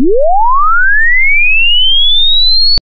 you